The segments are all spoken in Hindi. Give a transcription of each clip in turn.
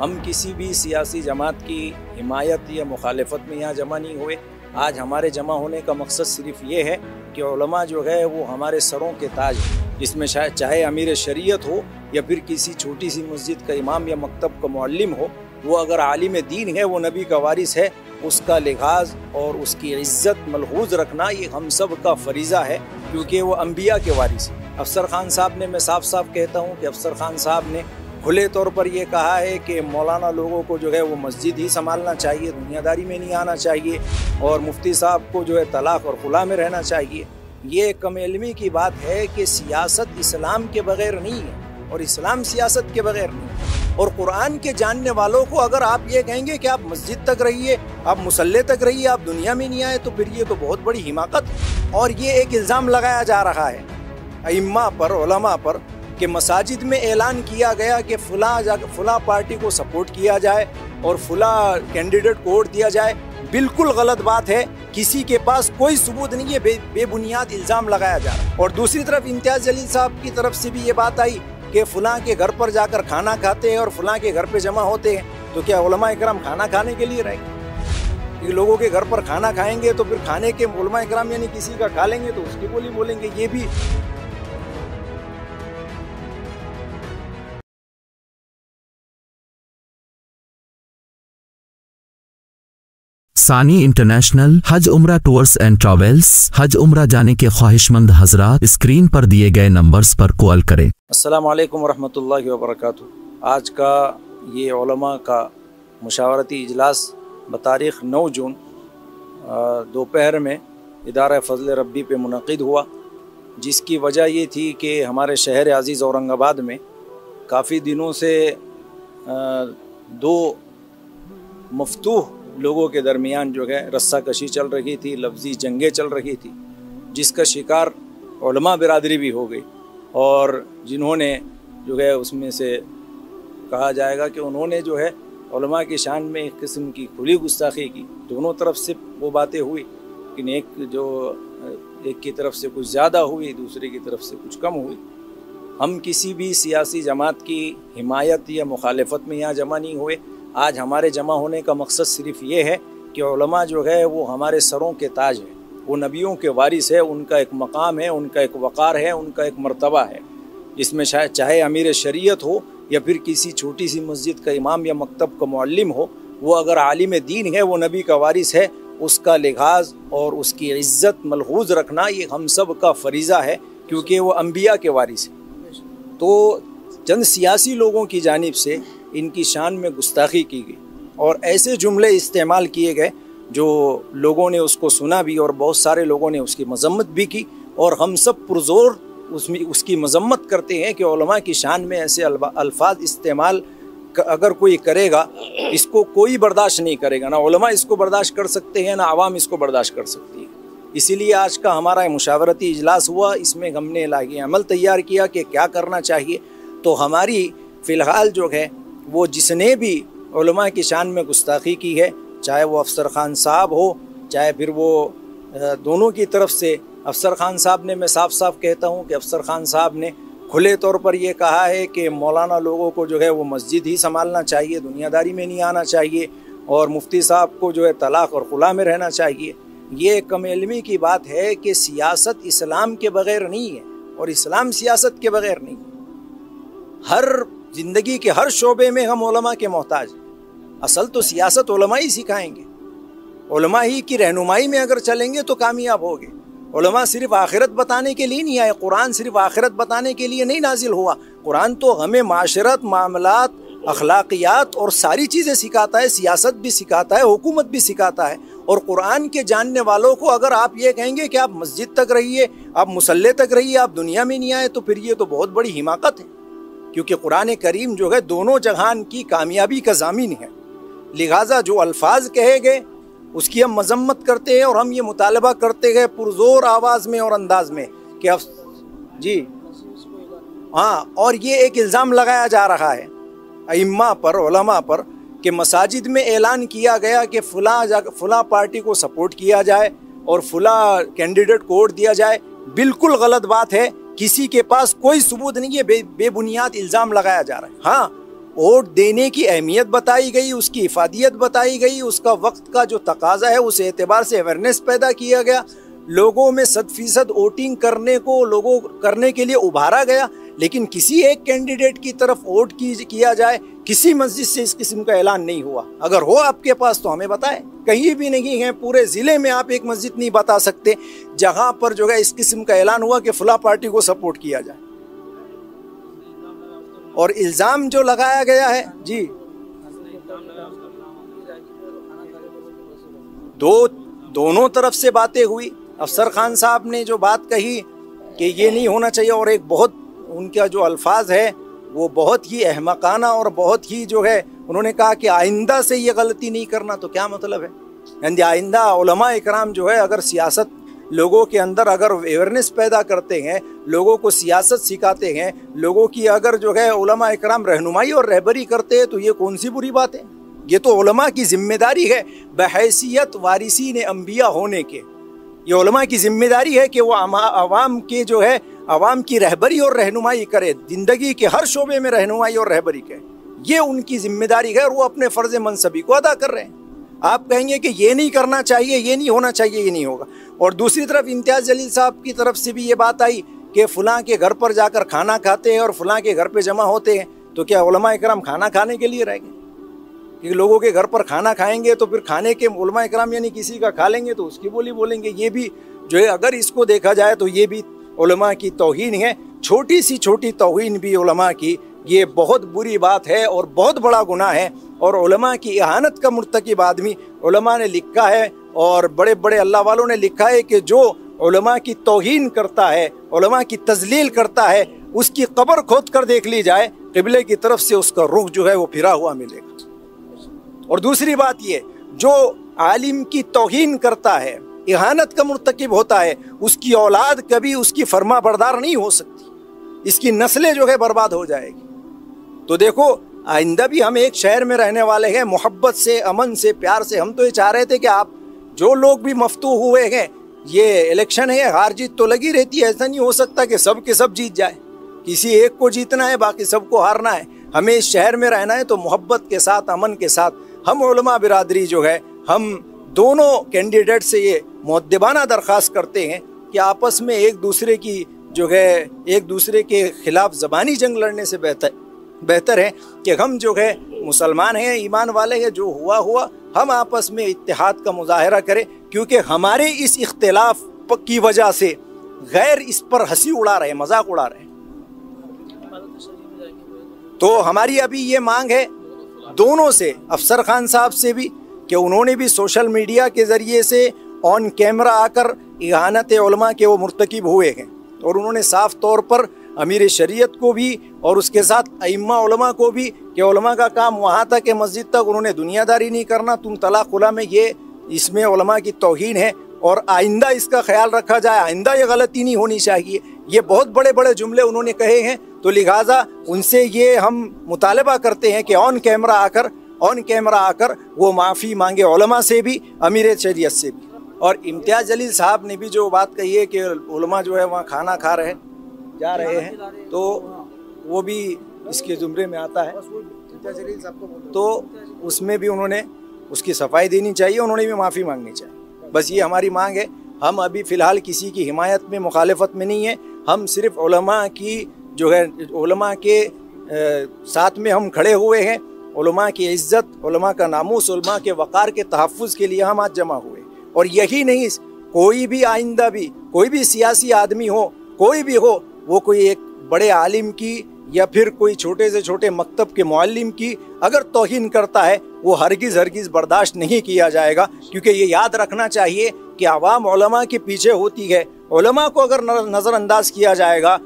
हम किसी भी सियासी जमात की हिमायत या मुखालफत में यहाँ जमा नहीं हुए। आज हमारे जमा होने का मकसद सिर्फ़ ये है कि उलमा जो है वो हमारे सरों के ताज हैं, जिसमें शायद चाहे अमीर शरीयत हो या फिर किसी छोटी सी मस्जिद का इमाम या मकतब का मुअल्लिम हो, वो अगर आलिम दीन है, वो नबी का वारिस है, उसका लिहाज और उसकी इज़्ज़त मलहूज रखना ये हम सब का फरीज़ा है, क्योंकि वो अम्बिया के वारिस है। अफसर खान साहब ने मैं साफ़ साफ़ कहता हूँ कि अफसर खान साहब ने खुले तौर पर यह कहा है कि मौलाना लोगों को जो है वो मस्जिद ही संभालना चाहिए, दुनियादारी में नहीं आना चाहिए और मुफ्ती साहब को जो है तलाक और खुला में रहना चाहिए। ये कम इलमी की बात है कि सियासत इस्लाम के बगैर नहीं है और इस्लाम सियासत के बगैर नहीं है। और कुरान के जानने वालों को अगर आप ये कहेंगे कि आप मस्जिद तक रहिए, आप मुसल्ले तक रहिए, आप दुनिया में नहीं आए तो फिर ये तो बहुत बड़ी हिमाकत। और ये एक इल्ज़ाम लगाया जा रहा है अम्मा पर ओलमा पर कि मसाजिद में ऐलान किया गया कि फ़ुला फ़ुला पार्टी को सपोर्ट किया जाए और फ़ुला कैंडिडेट को वोट दिया जाए। बिल्कुल गलत बात है। किसी के पास कोई सबूत नहीं है। बे, बेबुनियाद इल्ज़ाम लगाया जा रहा और दूसरी तरफ़ इम्तियाज़ जलील साहब की तरफ़ से भी ये बात आई कि फ़ुला के घर पर जाकर खाना खाते हैं और फ़ुला के घर पे जमा होते हैं। तो क्या उलमा इकराम खाना खाने के लिए रहेंगे? लोगों के घर पर खाना खाएँगे तो फिर खाने के उलमा इकराम यानी किसी का खा लेंगे तो उसकी बोली बोलेंगे। ये भी सानी इंटरनेशनल हज उम्र टूर्स एंड ट्रेवल्स हज उम्र जाने के ख्वाहिशमंद हजरात, स्क्रीन पर दिए गए नंबर्स पर कॉल करें। अस्सलाम वालेकुम रहमतुल्लाहि व बरकातुहू आज का ये का मुशावरती इजलास बतारीख़ नौ जून दोपहर में इदारा फजल रब्बी पे मुनद हुआ, जिसकी वजह ये थी कि हमारे शहर अज़ीज़ औरंगाबाद में काफ़ी दिनों से दो मफतूह लोगों के दरमियान जो है रस्सा कशी चल रही थी, लफ्ज़ी जंगें चल रही थी, जिसका शिकार बिरादरी भी हो गई और जिन्होंने जो है उसमें से कहा जाएगा कि उन्होंने जो है की शान में एक किस्म की खुली गुस्ताखी की। दोनों तरफ़ से वो बातें हुई, लेकिन एक जो, एक की तरफ़ से कुछ ज़्यादा हुई, दूसरे की तरफ़ से कुछ कम हुई। हम किसी भी सियासी जमात की हिमायत या मुखालफत में यहाँ जमा नहीं हुए। आज हमारे जमा होने का मकसद सिर्फ़ ये है कि उलमा जो है वो हमारे सरों के ताज हैं। वो नबियों के वारिस है, उनका एक मकाम है, उनका एक वक़ार है, उनका एक मरतबा है। इसमें शायद चाहे अमीर शरीयत हो या फिर किसी छोटी सी मस्जिद का इमाम या मकतब का मुअल्लिम हो, वो अगर आलिम दीन है, वो नबी का वारिस है, उसका लिहाज और उसकी इज़्ज़त मलहूज रखना ये हम सब का फरीज़ा है, क्योंकि वो अम्बिया के वारिस है। तो चंद सियासी लोगों की जानब से इनकी शान में गुस्ताखी की गई। और ऐसे जुमले इस्तेमाल किए गए, जो लोगों ने उसको सुना भी और बहुत सारे लोगों ने उसकी मजम्मत भी की और हम सब पुरजोर उसमें, उसकी मजम्मत करते हैं कि की शान में ऐसे अल्फाज इस्तेमाल अगर कोई करेगा, इसको कोई बर्दाश्त नहीं करेगा। ना इसको बर्दाश्त कर सकते हैं, ना आवाम इसको बर्दाश्त कर सकती है। इसीलिए आज का हमारा मुशावरती इजलास हुआ। इसमें हमने लागे अमल तैयार किया कि क्या करना चाहिए। तो हमारी फ़िलहाल जो है वो जिसने भी की शान में गुस्ताखी की है, चाहे वो अफसर खान साहब हो, चाहे फिर वो दोनों की तरफ़ से अफसर खान साहब ने मैं साफ़ साफ़ कहता हूँ कि अफसर खान साहब ने खुले तौर पर यह कहा है कि मौलाना लोगों को जो है वो मस्जिद ही संभालना चाहिए, दुनियादारी में नहीं आना चाहिए और मुफ्ती साहब को जो है तलाक और खुला में रहना चाहिए। ये कम इलमी की बात है कि सियासत इस्लाम के बगैर नहीं है और इस्लाम सियासत के बगैर नहीं है। हर ज़िंदगी के हर शोबे में हम ओलमा के मोहताज। असल तो सियासत ओलमा ही सिखाएँगे। ओलमा ही की रहनुमाई में अगर चलेंगे तो कामयाब होगे। ओलमा सिर्फ़ आखिरत बताने के लिए नहीं आए, कुरान सिर्फ़ आखिरत बताने के लिए नहीं नाजिल हुआ। कुरान तो हमें माशरत, मामलात, अखलाकियात और सारी चीज़ें सिखाता है, सियासत भी सिखाता है, हुकूमत भी सिखाता है। और कुरान के जानने वालों को अगर आप ये कहेंगे कि आप मस्जिद तक रहिए, आप मुसल्ले तक रहिए, आप दुनिया में नहीं आए तो फिर ये तो बहुत बड़ी हिमाकत है। क्योंकि कुरान करीम जो है दोनों जहान की कामयाबी का जामिन है। लिहाजा जो अल्फाज कहे गए, उसकी हम मजम्मत करते हैं और हम ये मुतालबा करते गए पुरजोर आवाज़ में और अंदाज में कि अब जी। हाँ और ये एक इल्ज़ाम लगाया जा रहा है अम्मा पर ओलमा पर, कि मसाजिद में ऐलान किया गया कि फ़ुला फ़ुला पार्टी को सपोर्ट किया जाए और फ़ुला कैंडिडेट को वोट दिया जाए। बिल्कुल गलत बात है किसी के पास कोई सबूत नहीं है बे, बेबुनियाद इल्ज़ाम लगाया जा रहा है। हाँ वोट देने की अहमियत बताई गई उसकी इफादियत बताई गई उसका वक्त का जो तकाजा है उस एतबार से अवेयरनेस पैदा किया गया। लोगों में सद फ़ीसद वोटिंग करने को लोगों करने के लिए उभारा गया लेकिन किसी एक कैंडिडेट की तरफ़ वोट की किया जाए किसी मस्जिद से इस किस्म का ऐलान नहीं हुआ। अगर हो आपके पास तो हमें बताएँ। कहीं भी नहीं है, पूरे ज़िले में आप एक मस्जिद नहीं बता सकते, जहाँ पर जो है इस किस्म का ऐलान हुआ कि फुला पार्टी को सपोर्ट किया जाए। और इल्ज़ाम जो लगाया गया है, जी। दो, दोनों तरफ़ से बातें हुई। अफसर खान साहब ने जो बात कही कि ये नहीं होना चाहिए, और एक बहुत उनका जो अल्फाज है वो बहुत ही अहमकाना और बहुत ही जो है, उन्होंने कहा कि आइंदा से ये गलती नहीं करना तो क्या मतलब है? यानी आइंदा इकराम जो है, अगर सियासत लोगों के अंदर अगर अवेयरनेस पैदा करते हैं, लोगों को सियासत सिखाते हैं, लोगों की अगर जो है उलमा इकराम रहनुमाई और रहबरी करते हैं तो ये कौन सी बुरी बात है? ये तो उलमा की ज़िम्मेदारी है। बहसीत वारिसी ने अम्बिया होने के, ये उलमा की ज़िम्मेदारी है कि वो आवाम के जो है आवाम की रहबरी और रहनुमाई करे, ज़िंदगी के हर शोबे में रहनुमाई और रहबरी करे। ये उनकी ज़िम्मेदारी है और वो अपने फ़र्ज़ मनसबी को अदा कर रहे हैं। आप कहेंगे कि ये नहीं करना चाहिए, ये नहीं होना चाहिए, ये नहीं होगा। और दूसरी तरफ़ इम्तियाज़ जलील साहब की तरफ़ से भी ये बात आई कि फ़लाँ के घर पर जाकर खाना खाते हैं और फ़लाँ के घर पर जमा होते हैं तो क्या इकराम खाना खाने के लिए रहेंगे? कि लोगों के घर पर खाना खाएँगे तो फिर खाने के इकराम यानी किसी का खा लेंगे तो उसकी बोली बोलेंगे। ये भी जो है, अगर इसको देखा जाए तो ये भी उलमा की तोहन है। छोटी सी छोटी तोहन भी उलमा की। ये बहुत बुरी बात है और बहुत बड़ा गुनाह है। और उलमा की इहानत का मरतकब आदमी उलमा ने लिखा है और बड़े बड़े अल्लाह वालों ने लिखा है कि जो उलमा की तोहन करता है, उलमा की तजलील करता है, उसकी कब्र खोद कर देख ली जाए, किबले की तरफ़ से उसका रुख जो है वो फिरा हुआ मिलेगा। और दूसरी बात ये, जो आलिम की तोहन करता है इहानत का मरतकब होता है, उसकी औलाद कभी उसकी फर्मा बरदार नहीं हो सकती। इसकी नस्लें जो है बर्बाद हो जाएगी। तो देखो, आइंदा भी हम एक शहर में रहने वाले हैं, मोहब्बत से, अमन से, प्यार से। हम तो ये चाह रहे थे कि आप जो लोग भी मफतू हुए हैं, ये इलेक्शन है, हार जीत तो लगी रहती है। ऐसा नहीं हो सकता कि सब के सब जीत जाए। किसी एक को जीतना है, बाकी सबको हारना है। हमें इस शहर में रहना है तो मोहब्बत के साथ, अमन के साथ, हम बिरादरी जो है, हम दोनों कैंडिडेट से ये मुद्दबाना दरख्वास्त करते हैं कि आपस में एक दूसरे की जो है, एक दूसरे के खिलाफ ज़बानी जंग लड़ने से बेहतर बेहतर है कि हम जो है, मुसलमान हैं, ईमान वाले हैं, जो हुआ हुआ, हम आपस में इतिहाद का मुजाहरा करें, क्योंकि हमारे इस इख्तलाफ की वजह से गैर इस पर हँसी उड़ा रहे मज़ाक उड़ा रहे तो हमारी अभी ये मांग है, दोनों से, अफसर खान साहब से भी कि उन्होंने भी सोशल मीडिया के ज़रिए से ऑन कैमरा आकर इहानत उलमा के वो मरतकब हुए हैं। और उन्होंने साफ़ तौर पर अमीर शरीयत को भी और उसके साथ अम्मा को भी कि उलमा का काम वहाँ तक है, मस्जिद तक उन्होंने दुनियादारी नहीं करना। तुम तला खुला में ये इसमें उलमा की तोहन है और आइंदा इसका ख्याल रखा जाए, आइंदा ये गलती नहीं होनी चाहिए। ये बहुत बड़े बड़े जुमले उन्होंने कहे हैं। तो लिहाजा उनसे ये हम मुतालबा करते हैं कि ऑन कैमरा आकर ऑन कैमरा आकर वो माफ़ी मांगे उलमा से भी, अमीर शरीयत से भी। और इम्तियाज़ जलील साहब ने भी जो बात कही है कि उलमा जो है वहाँ खाना खा रहे हैं जा रहे हैं तो वो भी इसके जुमरे में आता है। तो उसमें भी उन्होंने उसकी सफ़ाई देनी चाहिए, उन्होंने भी माफ़ी मांगनी चाहिए। बस ये हमारी मांग है, हम अभी फ़िलहाल किसी की हिमायत में, मुखालफत में नहीं है, हम सिर्फ़ की जो है के साथ में हम खड़े हुए हैं की इज़्ज़त का नामूस के वक़ार के तहफ़ के लिए हम आज जमा हुए। और यही नहीं, कोई भी आइंदा भी, कोई भी सियासी आदमी हो, कोई भी हो, वो कोई एक बड़े आलिम की या फिर कोई छोटे से छोटे मकतब के मालिम की अगर तोहिन करता है, वो हरगिज़ हरगिज़ बर्दाश्त नहीं किया जाएगा। क्योंकि ये याद रखना चाहिए कि आवाम के पीछे होती है। को अगर नज़रअंदाज किया जाएगा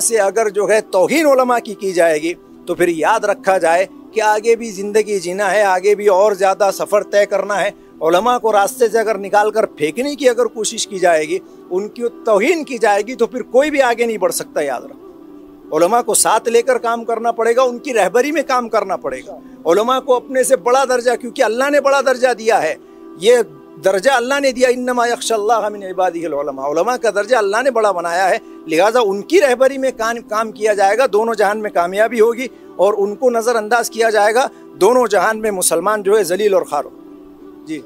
से अगर जो है तोहिन की की जाएगी तो फिर याद रखा जाए कि आगे भी ज़िंदगी जीना है, आगे भी और ज़्यादा सफ़र तय करना है। ओलमा को रास्ते से अगर निकाल कर फेंकने की अगर कोशिश की जाएगी, उनकी तोहन की जाएगी तो फिर कोई भी आगे नहीं बढ़ सकता, याद रखो। ओलमा को साथ लेकर काम करना पड़ेगा, उनकी रहबरी में काम करना पड़ेगा। ओलमा को अपने से बड़ा दर्जा, क्योंकि अल्लाह ने बड़ा दर्जा दिया है। ये दर्जा अल्लाह ने दिया इन इबादीलमा का दर्जा अल्लाह ने बड़ा बनाया है। लिहाजा उनकी रहबरी में काम काम किया जाएगा, दोनों जहान में कामयाबी होगी और उनको नज़रअंदाज किया जाएगा, दोनों जहान में मुसलमान जो है, जलील और खारो। जी।